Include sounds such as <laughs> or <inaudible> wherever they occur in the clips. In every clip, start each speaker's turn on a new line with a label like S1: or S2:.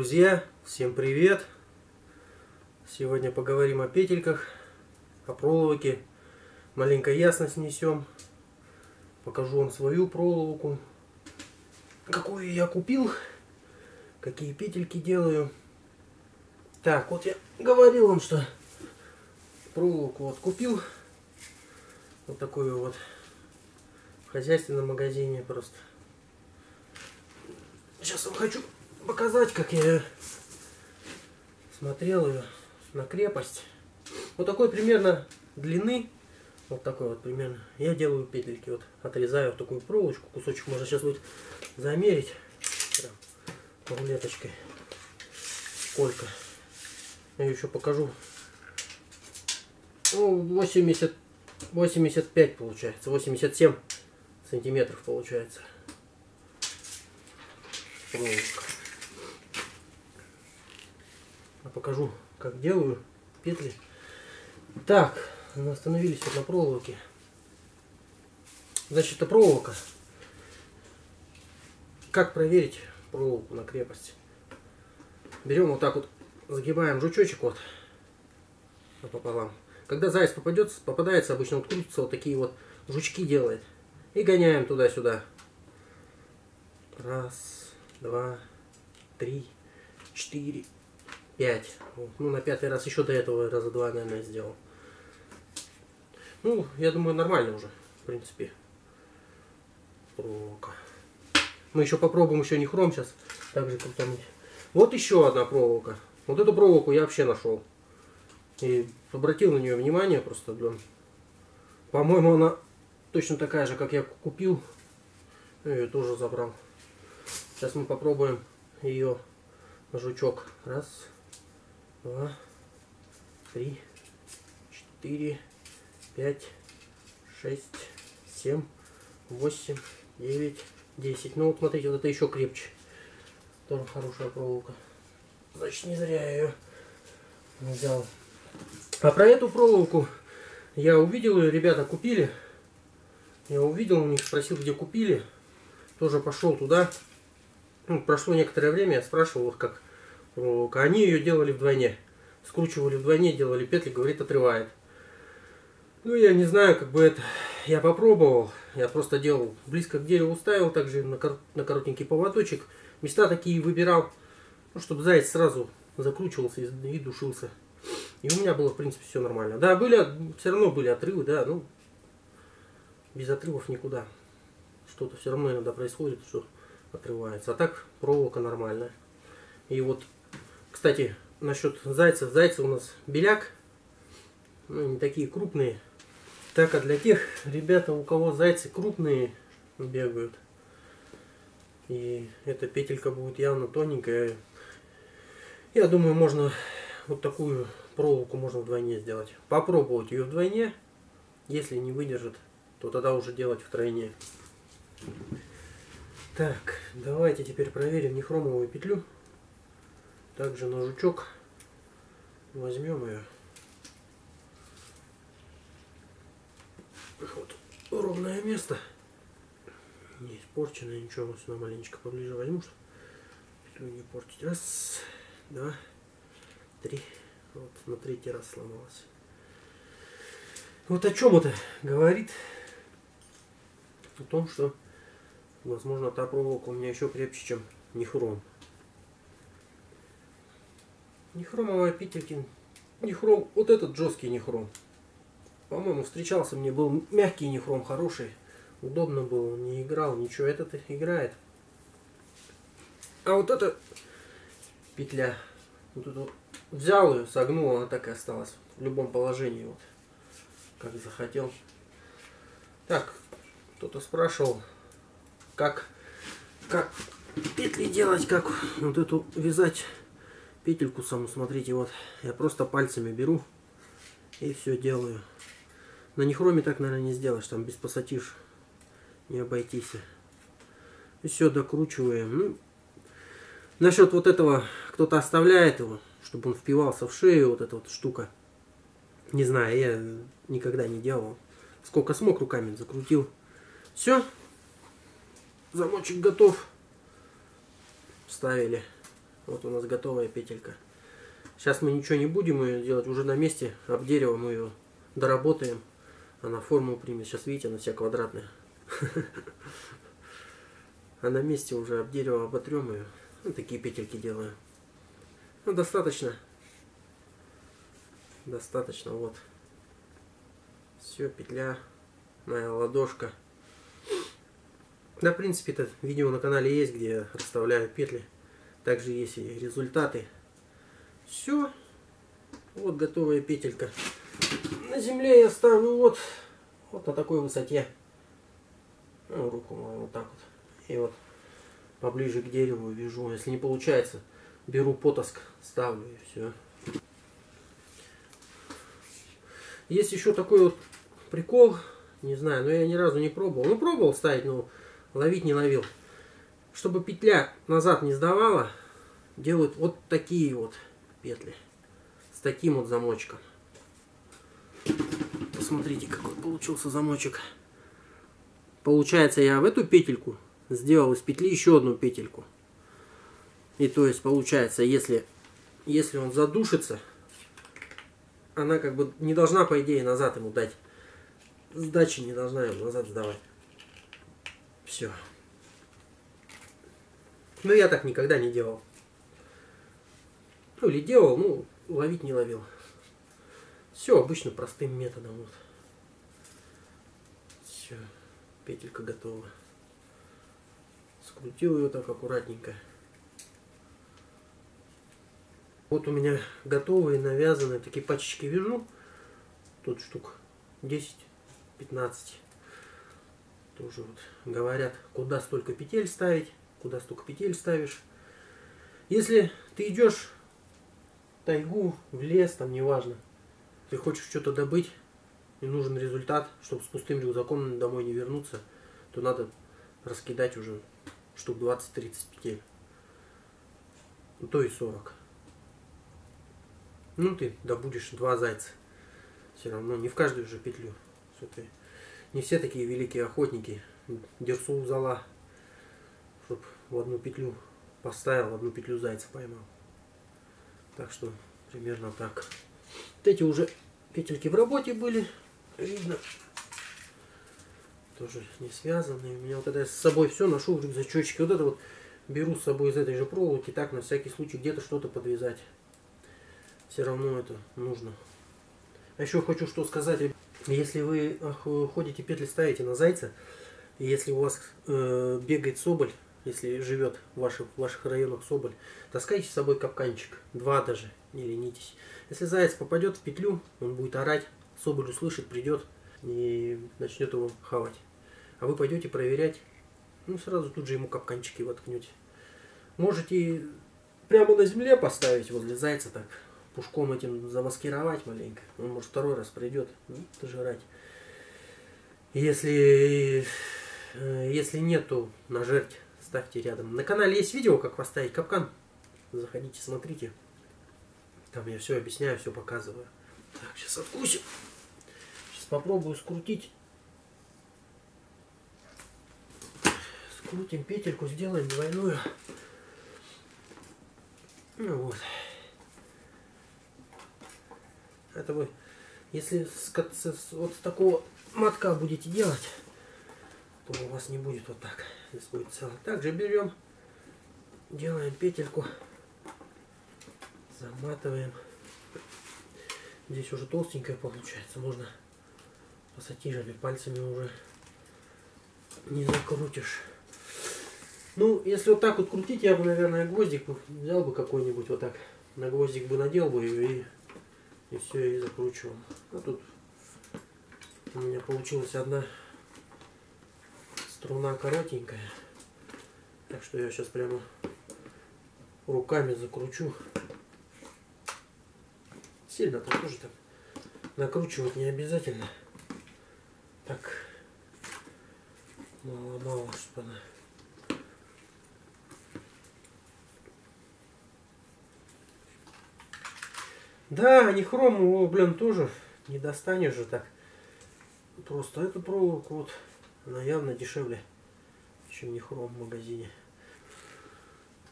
S1: Друзья, всем привет! Сегодня поговорим о петельках, о проволоке. Маленько ясность несем. Покажу вам свою проволоку. Какую я купил. Какие петельки делаю. Так, вот я говорил вам, что проволоку вот купил. Вот такую вот. В хозяйственном магазине просто. Сейчас вам хочу показать, как я смотрел ее на крепость. Вот такой примерно длины, вот такой вот примерно, я делаю петельки. Вот отрезаю вот такую проволочку, кусочек можно сейчас будет замерить прям рулеточкой. Сколько. Я еще покажу. Ну, 80, 85 получается, 87 сантиметров получается проволочка. Я покажу, как делаю петли. Так, мы остановились вот на проволоке. Значит, это проволока. Как проверить проволоку на крепость? Берем вот так вот, загибаем жучочек вот пополам. Когда заяц попадет, попадается, обычно вот крутится, вот такие вот жучки делает. И гоняем туда-сюда. Раз, два, три, четыре, пять. Ну, на пятый раз еще до этого раза два, наверное, сделал. Ну, я думаю, нормально уже, в принципе. Проволока. Мы еще попробуем еще не хром сейчас. Также крутануть. Вот еще одна проволока. Вот эту проволоку я вообще нашел. И обратил на нее внимание просто, блин. По-моему, она точно такая же, как я купил. Я ее тоже забрал. Сейчас мы попробуем ее на жучок. Раз, два, три, четыре, пять, шесть, семь, восемь, девять, десять. Ну вот смотрите, вот это еще крепче. Тоже хорошая проволока. Значит, не зря я ее взял. А про эту проволоку я увидел ее, ребята купили. Я увидел у них, спросил, где купили. Тоже пошел туда ну, прошло некоторое время, я спрашивал их, как они ее делали вдвойне. Скручивали вдвойне, делали петли, говорит, отрывает. Ну, я не знаю, как бы это... Я попробовал, я просто делал близко к дереву ставил, также на, кор... на коротенький поводочек. Места такие выбирал, ну, чтобы заяц сразу закручивался и душился. И у меня было, в принципе, все нормально. Да, были, все равно были отрывы, да, ну, без отрывов никуда. Что-то все равно иногда происходит, что отрывается. А так проволока нормальная. И вот, кстати, насчет зайцев. Зайцы у нас беляк. Ну, не такие крупные. Так, а для тех ребята, у кого зайцы крупные бегают. И эта петелька будет явно тоненькая. Я думаю, можно вот такую проволоку можно вдвойне сделать. Попробовать ее вдвойне. Если не выдержит, то тогда уже делать втройне. Так, давайте теперь проверим нехромовую петлю. Также на жучок возьмем ее. Вот ровное место. Не испорченное, ничего. Сюда маленечко поближе возьму, чтобы не портить. Раз, два, три. Вот на третий раз сломалась. Вот о чем это говорит? О том, что Возможно, та проволока у меня еще крепче, чем нехром. Нехромовая петельки. Нехром. Вот этот жесткий нехром. По-моему, встречался мне. Был мягкий нехром, хороший. Удобно было. Не играл, ничего. Этот играет. А вот эта петля. Вот эту взял ее, согнул, она так и осталась. В любом положении. Вот. Как захотел. Так, кто-то спрашивал, как, как петли делать, как вот эту вязать петельку саму. Смотрите, вот я просто пальцами беру и все делаю. На нехроме так, наверное, не сделаешь, там без пассатиж не обойтись. И все докручиваем. Ну, насчет вот этого, кто-то оставляет его, чтобы он впивался в шею, вот эта вот штука. Не знаю, я никогда не делал. Сколько смог руками закрутил. Все, Замочек готов. Ставили Вот у нас готовая петелька. Сейчас мы ничего не будем ее делать, уже на месте, об дерево мы ее доработаем. Она форму примет. Сейчас видите, она вся квадратная. <laughs> А на месте уже об дерево оботрем ее. Вот такие петельки делаем. Ну, достаточно. Достаточно, вот. Все, петля, моя ладошка. Да, в принципе, это видео на канале есть, где я расставляю петли. Также есть и результаты. Все. Вот готовая петелька. На земле я ставлю вот, вот на такой высоте. Ну, руку мою вот так вот. И вот поближе к дереву вяжу. Если не получается, беру потаск, ставлю и все. Есть еще такой вот прикол, не знаю, но я ни разу не пробовал. Ну, пробовал ставить, но ловить не ловил. Чтобы петля назад не сдавала, делают вот такие вот петли. С таким вот замочком. Посмотрите, какой получился замочек. Получается, я в эту петельку сделал из петли еще одну петельку. И то есть, получается, если, если он задушится, она как бы не должна, по идее, назад ему дать. Сдачи не должна ему назад сдавать. Все. Ну, я так никогда не делал. Ну, или делал, ну, ловить не ловил. Все обычно простым методом. Вот. Все, петелька готова. Скрутил ее так аккуратненько. Вот у меня готовые, навязанные такие пачечки вяжу. Тут штук 10-15. Тоже вот говорят, куда столько петель ставить, куда столько петель ставишь. Если ты идешь в тайгу, в лес, там неважно, ты хочешь что-то добыть, и нужен результат, чтобы с пустым рюкзаком домой не вернуться, то надо раскидать уже штук 20-30 петель. Ну, то и 40. Ну, ты добудешь два зайца. Все равно не в каждую же петлю. Не все такие великие охотники. Дерсу зала, в одну петлю поставил, в одну петлю зайца поймал. Так что примерно так. Вот эти уже петельки в работе были. Видно. Тоже не связанные. У меня вот это я с собой все ношу в рюкзачочке. Вот это вот беру с собой из этой же проволоки. Так на всякий случай где-то что-то подвязать все равно это нужно. А еще хочу что сказать. Если вы ходите петли ставите на зайца, если у вас э, бегает соболь, если живет в ваших, в ваших районах соболь, таскайте с собой капканчик, два даже, не ленитесь. Если заяц попадет в петлю, он будет орать, соболь услышит, придет и начнет его хавать. А вы пойдете проверять, ну сразу тут же ему капканчики воткнете. Можете прямо на земле поставить возле зайца так, пушком этим замаскировать маленько. Он может второй раз придет ну, пожирать. Если, э, если нету на жерть, ставьте рядом. На канале есть видео, как поставить капкан. Заходите, смотрите. Там я все объясняю, все показываю. Так, сейчас откусим. Сейчас попробую скрутить. Скрутим петельку, сделаем двойную. Ну вот. Это вы, если с, с, вот с такого мотка будете делать, то у вас не будет вот так. Будет целый. Также берем, делаем петельку, заматываем. Здесь уже толстенькая получается. Можно пассатижами, пальцами уже не закрутишь. Ну, если вот так вот крутить, я бы, наверное, гвоздик взял бы какой-нибудь вот так. На гвоздик бы надел бы и и все, и закручиваем. А тут у меня получилась одна струна коротенькая. Так что я сейчас прямо руками закручу. Сильно там тоже так накручивать не обязательно. Так мало-мало, чтобы она Да, не хром его, блин, тоже не достанешь же так. Просто эту проволоку вот, она явно дешевле, чем не хром в магазине.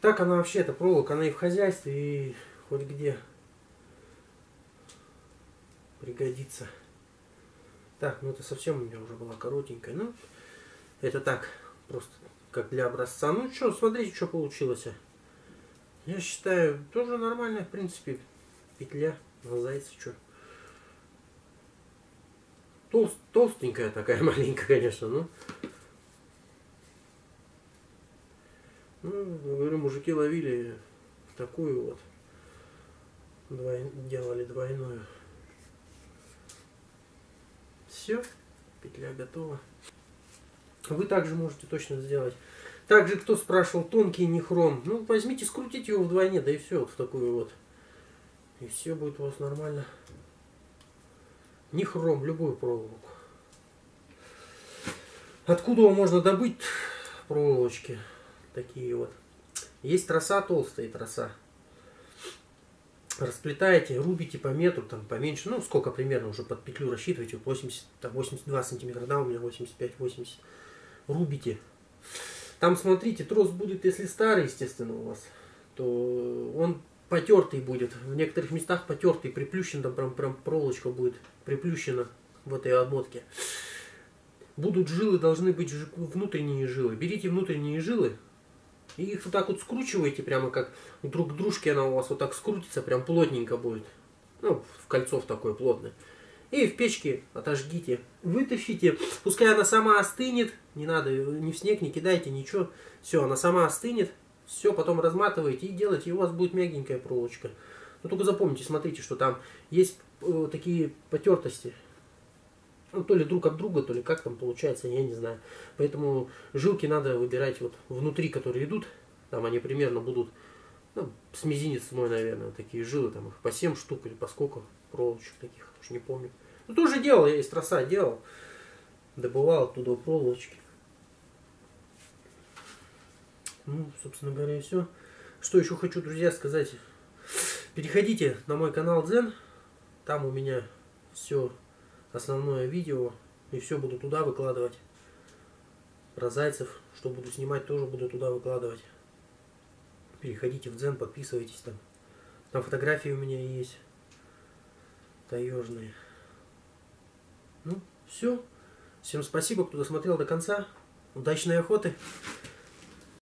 S1: Так она вообще, эта проволока, она и в хозяйстве, и хоть где пригодится. Так, ну это совсем у меня уже была коротенькая. Ну, это так, просто как для образца. Ну что, смотрите, что получилось. Я считаю, тоже нормальная, в принципе, петля на зайца, что. Толст, толстенькая такая <laughs> маленькая, конечно, но... Ну, говорю, мужики ловили такую вот. Двой... Делали двойную. Все, петля готова. Вы также можете точно сделать. Также, кто спрашивал, тонкий не хром. Ну, возьмите, скрутите его вдвойне, да и все, вот в такую вот. И все будет у вас нормально. Не хром, любую проволоку. Откуда его можно добыть проволочки? Такие вот. Есть троса толстая троса расплетаете, рубите по метру, там поменьше, ну сколько примерно уже под петлю рассчитываете, 80, там 82 сантиметра, да, у меня 85-80, рубите. Там смотрите, трос будет, если старый, естественно, у вас, то он потертый будет, в некоторых местах потертый, приплющен, там прям, прям проволочка будет приплющена в этой обмотке. Будут жилы, должны быть внутренние жилы. Берите внутренние жилы, и их вот так вот скручиваете, прямо как друг к дружке она у вас вот так скрутится, прям плотненько будет. Ну, в кольцо в такое плотное. И в печке отожгите, вытащите, пускай она сама остынет, не надо, ни в снег не кидайте, ничего. Все, она сама остынет, все, потом разматываете и делаете, и у вас будет мягенькая проволочка. Но только запомните, смотрите, что там есть э, такие потертости, ну, то ли друг от друга, то ли как там получается, я не знаю. Поэтому жилки надо выбирать вот внутри, которые идут. Там они примерно будут, ну, с мизинец мой, наверное, такие жилы, там их по 7 штук или по сколько проволочек таких, уж не помню. Ну, тоже делал, я из троса делал. Добывал оттуда проволочки. Ну, собственно говоря, и все. Что еще хочу, друзья, сказать. Переходите на мой канал Дзен. Там у меня все основное видео. И все буду туда выкладывать. Про зайцев, что буду снимать, тоже буду туда выкладывать. Переходите в Дзен, подписывайтесь там. Там фотографии у меня есть. Таежные. Ну, все. Всем спасибо, кто досмотрел до конца. Удачной охоты.